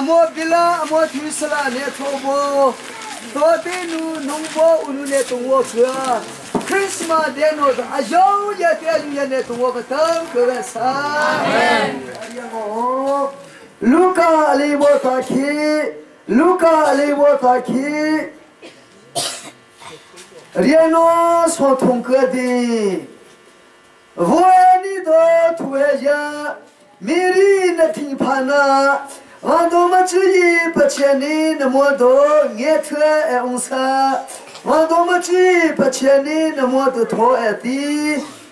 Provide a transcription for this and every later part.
amo bila amo thisala ne thobo. Tote nu nungbo unu ne tungwo khua christmas de no da ajo ye te ajo ya ne tungwo ka tam kwe sa. Amen. Luka alibo thaki luka alibo thaki riano so thongka di. Voani do ya. Miri na thing phana Wāntō māchī pāchyāni namo tō ngē chua e ōngsā Wāntō māchī pāchyāni namo tō tō e tī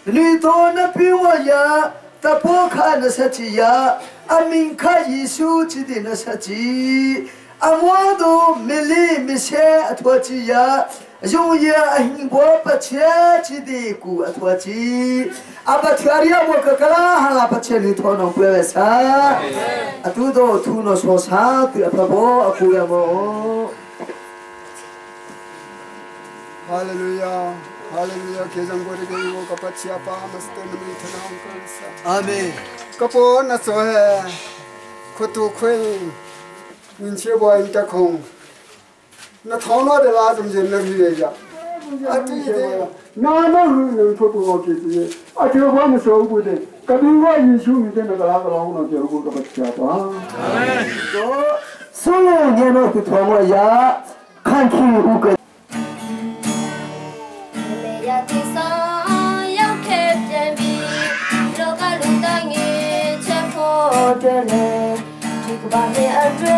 Nui tō na pīwa ya tapo kā na sachi ya. Amin kā yīshū chidi na sachi Amwā tō mili mishe atwa chi ya. Juya hing bopa chia chi di ku atua chi apa tiaria mo kakala hala pa chia ni tono pwe sa atu do tu no so sa tu apa bo aku ya mo Hallelujah 할렐루야 계장거리 교육 가파치 아빠 마스터 눈이 터나온 걸사 아멘 거포 나서해 코투 코인 인치에 보아 인타콩 那头脑的拉怎么就能理解？啊，对对。哪能会能说不好听的？啊，这个话你不对。隔壁话你说没得那个哪个老能听过这个话？啊，所有年老的头脑也看出五个。Chukubane adre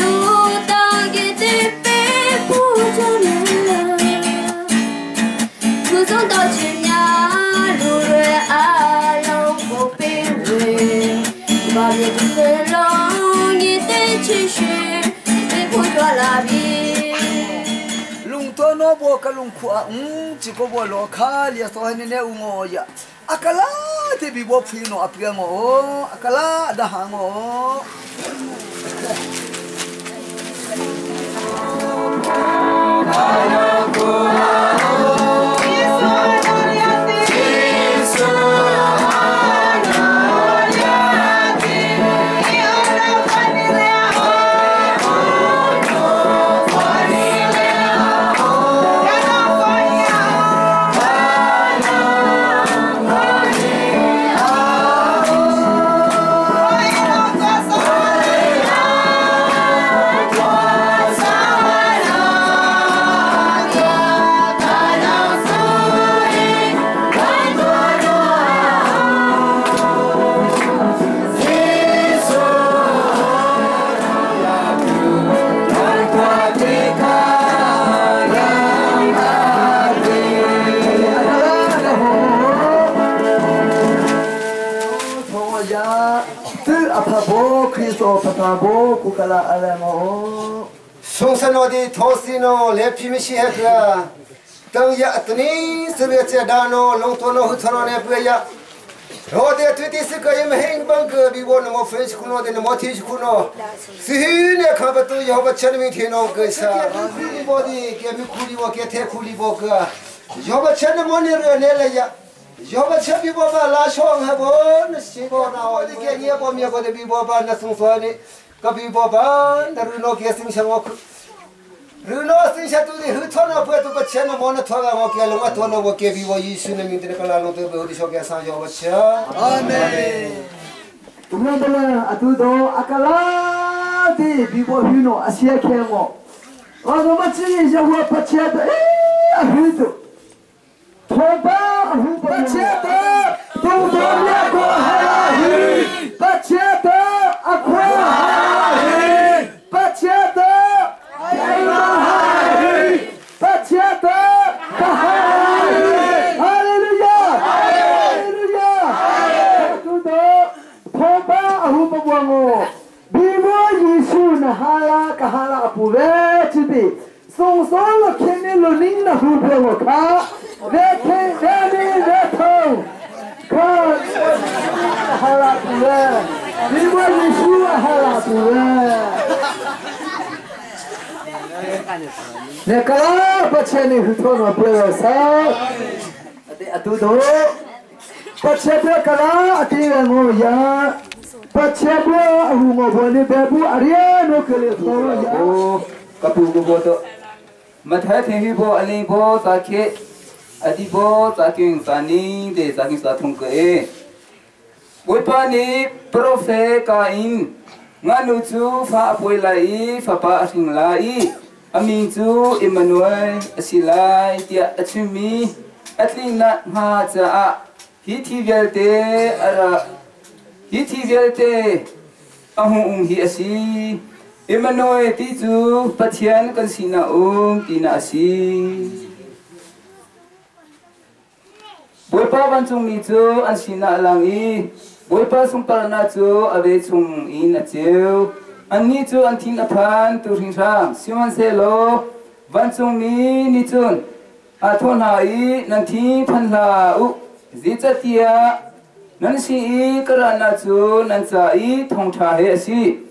o kalungkhua ng chikobo lo khali so hene ne ungo ya akala te bibo phino apya ngo akala da hango no di thosi no le phimi shi he kya tang ya atni sebe che da no long to no huthano ne pe ya ro de tu ti se ka yem heng bang ge bi wo no mo fe shi kuno de mo ti shi kuno si hi ne kha ba tu yo ba chen mi thi no ge sa ni bo di ke mi khuli wo ke the khuli bo ka yo ba chen mo ne re ne le ya yoba chepi boba la shong ha bon shi bo na o de ke ye bo mi ko de bi boba na sung so ni ka bi boba na ru no ke sing shang o Runosin siya tu di huto na po tu bacha na mona thoga wo kya lunga to na wo kya bi wo यीशु ने मिंदने कला लो तो बेहुरी सो क्या साजो बच्चा आमेन तुमने बोला अतु दो अकला दे बी वो हिनो असिया खेमो और वो बच्चे ये जो वो बच्चे तो ए हुतो थोबा 送送了前面的领导不给我看，那天那里那头看，还拉肚子，你管你喜欢还拉肚子。那个把钱的胡同不要少，得阿多多，把钱不要拉，得阿我呀。Baca buah, aku mau buat ni, baca buah, ariano kelihatan. Oh, kapu buat tu. mà thế thì hi bộ anh bộ sa khe adi bộ ta kinh sa ni để sa kinh sa thung kệ buổi pa ni profe ka in nga nu chu pha bụi lai, pha pa sinh lai. Amin chu emmanuel asilai tia linh nát ma cha a, hi thi velte ara hi thi velte ahung hi asi Emmanuel, ti chu pathian kan sina um tina Bôi pa ban chung ni chu, an sina lang i Boipa sung parana chu ave chung i na chiu. An ni chu, an tin apan tu ring rang siman se lo Van chung ni ni chun. A thon ha i nan thi phan la u. Zita tia nan si i karana chu nan cha i thong tha he si.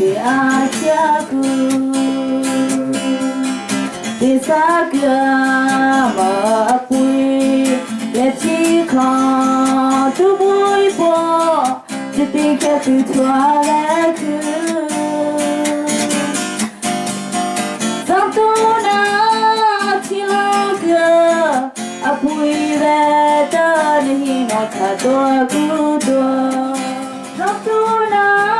Tiachaku Tisakia Makui Lechi Kha Tu Bui Po Tipika Tu Tualaku Santuna Tilaga Apui Veta Nihino Kadoa Kudoa Santuna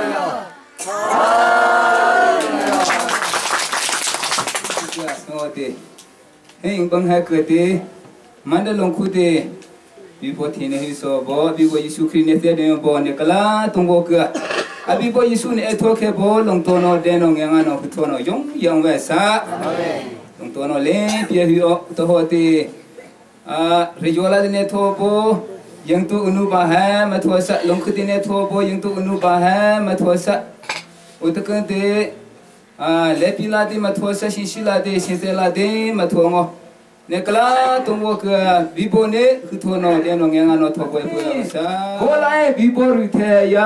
te hey bang ha ke te manda long khu te bi po thi ne so bo bi bo yesu christ ne te de bo ne kala tung bo ka abi bo yesu ne tho ke bo long to no de no nge nga no phu no yong yong we sa amen long to no le pye hi to ho te a rejola de ne tho bo yang tu unu ba ha ma tho sa long khu te ne tho bo yang tu unu ba ha ma tho sa te အာလေပီလာတိမထောဆရှင်ရှိလာတိရှင်စေလာတိမထောငောနေကလာတုံဝကဘီဘိုနေခထောနောတဲ့နောငငါနောထောကွယ်ပူလာဆာဟောလာဘီဘိုရီထေယ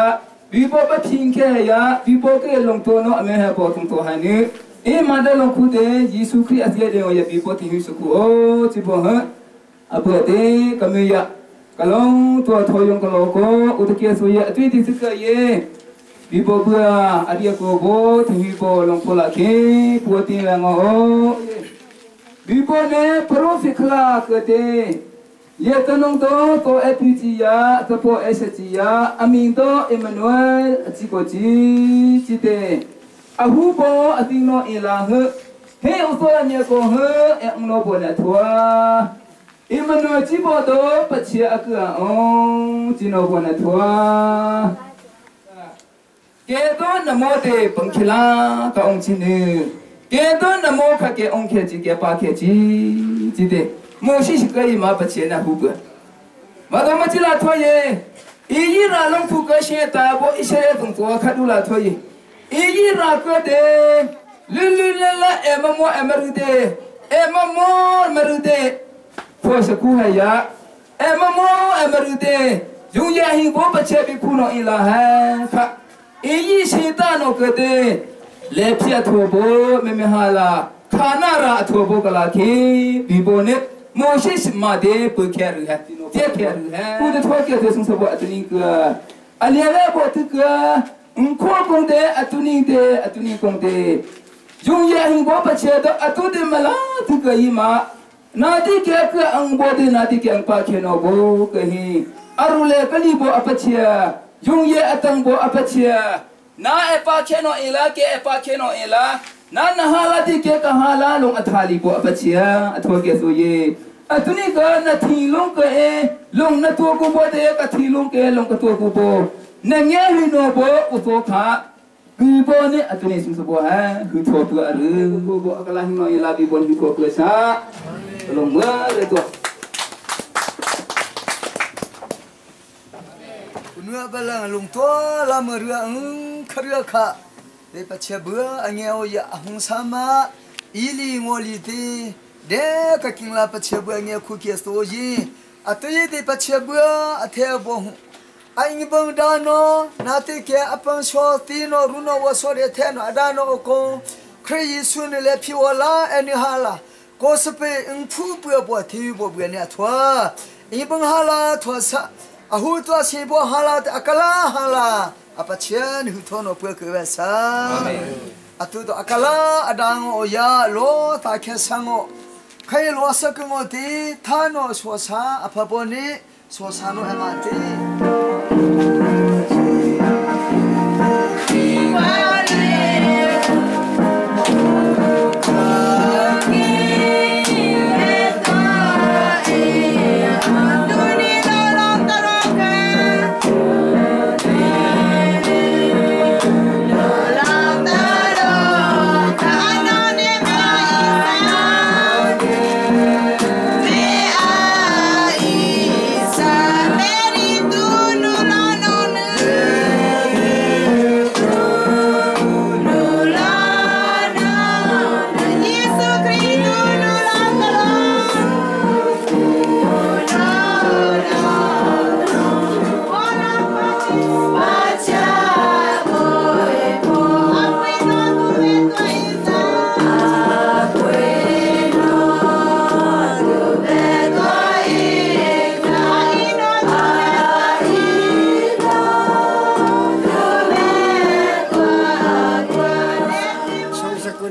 ဘီဘိုပတိင္ခေယဘီဘိုကေလုံတောနောအမေဟဘောတုံတောဟာနေအေမန္တလုံခုတဲ့ယေရှုခရစ်အသေးတဲ့ရဲ့ဘီဘိုတိဟိစကူအိုးချိဘောဟာအဘရတဲ့ကမေယကလုံထောထောယုံကလောကိုဥတကေဆွေအတွေ့တိစကရဲ့ Bibo bua adia ko bo thui bo long pola ke puati la ngo ho. Bibo nè pro fikla kete. Ye tanong ông to eputi ya to po esati ya, amin do Emmanuel atiko ti tite. Ahu bo atino ila he. He uso ne ko he em ngno bo na thua. Emmanuel ti oh, bo do cửa ông on tino bo na thua kế đó là mô đề bằng khi la ta ông chín nữ kế đó là mô khá kế ông kia chỉ kế ba kia chỉ chỉ đề mô xí xí cái mà bắt chế na hú bữa. Mà đó mà chỉ là thôi ye ý ý là long phu cái xe ta bộ ý xe tung tua khá đủ là thôi ye ý ý là cái thế. lư lư lư lư em mà mô em mà rư thế, em mà mô mà rư đề thôi sẽ cú hay ya em mà mô em mà rư thế. dùng ya hình bố bắt chế bị cú nó ý là eyi shaitan o kade lepsia thobo me mehala khana ra thobo kala ki bibone Moses मादे पुखेर है ते खेर है पूरे थो के थे संसब अतनी क अलियावे बोत क उनको कोंदे अतुनी दे अतुनी कोंदे जुंग ये हिंगो पछे तो अतु दे मला थ कई मा नादी के क अंग बोदे नादी के अंग पा खेनो बो कहीं अरुले कली बो अपछिया yung ye atang bo apachia na epa pa ila, ke epa pa ila. Na nahala ti ke kahala long athali bo apachia atho ke so ye. Atuni ka na thi long ka e long na to ko bo de ka thi long ke long ka to ko bo. Na nge hi no bo u to kha. Bi bo ne atuni sing so bo ha. Hu to tu aru. Bo bo akala hi no ila, bi bon hi ko ko sa. Long ma le to รือไปลังลุงตัวลำเรืออึ้งคเรือค่ะเปปัจเจเบื่ออังเงวยาหงสามาอีลีงอลีตีเด็กกิงลาปัจเจเบื่อเงคุกี้สตัวยีอัตุยเดปัจเจเบื่ออัเทบงอังบังดานอนาติเกอปังชอตีนอรุนอวสวเรเทนอดานอโกครีสุนเลพิวลาเอนิฮาลาโกสเปอึงผู้เบื่อปวดที่บวเบื่อเนี่ยทัวอีบังฮาลาทัวสะ Ahu tua sibo hala te akala hala. Apa cian hutono pua kewesa. Atu to akala adang oya oh lo ta kesango. Kai lo sakengo ti tano suasa apa boni suasano emati.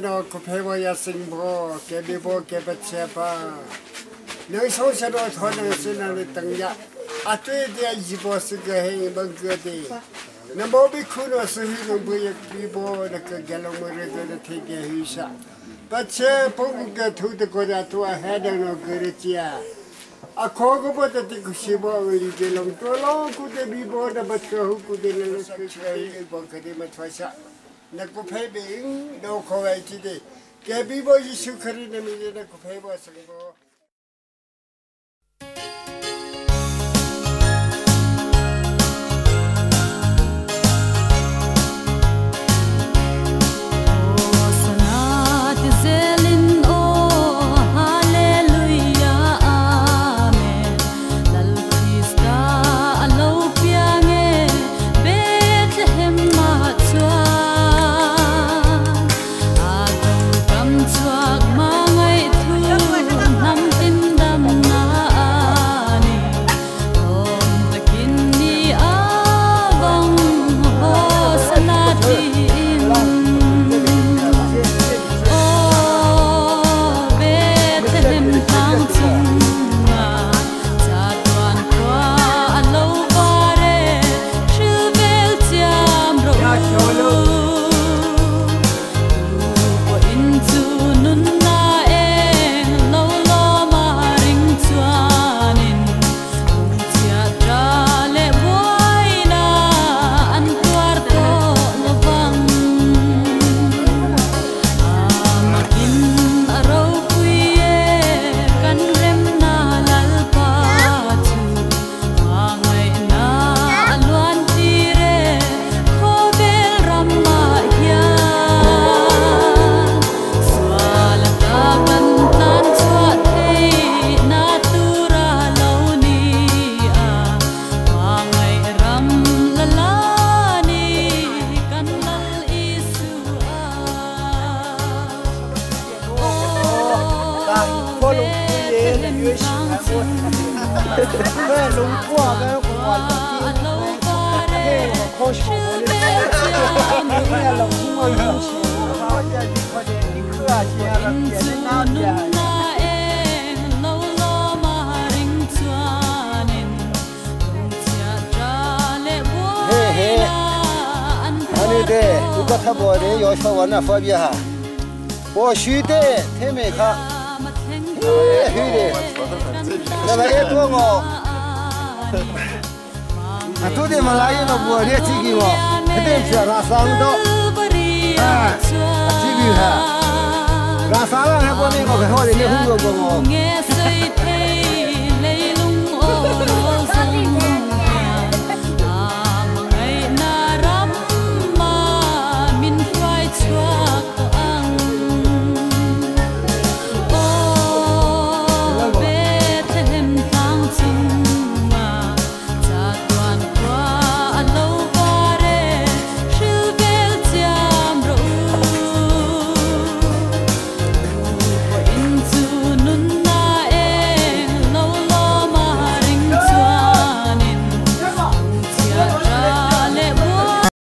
no kupewa ya singbo ke bibo ke bache pa no so se no thona se na le tangya atwe dia jibo se ge he bang ge de na mo bi kuno se hi no bo ye bibo na ke gelo mo re de de the ge hi sha bache pung ke thu de ko ja tu a he de no ge re chia a kho go bo te ti kushi bo ri de lo to lo ku te bi bo da bat ka hu ku de le se ke ge ba ke de ma thwa sha na kupai bing do ko ai ti de ke bi bo yisu khari na mi na kupai bo sa ko 个他不的要学我那方面哈，我学的太没看，学的，那么也多我，啊，昨天嘛来一个我的几个我，一定学那三个，啊，几个哈，那三个还过那个还好的，你忽悠过我。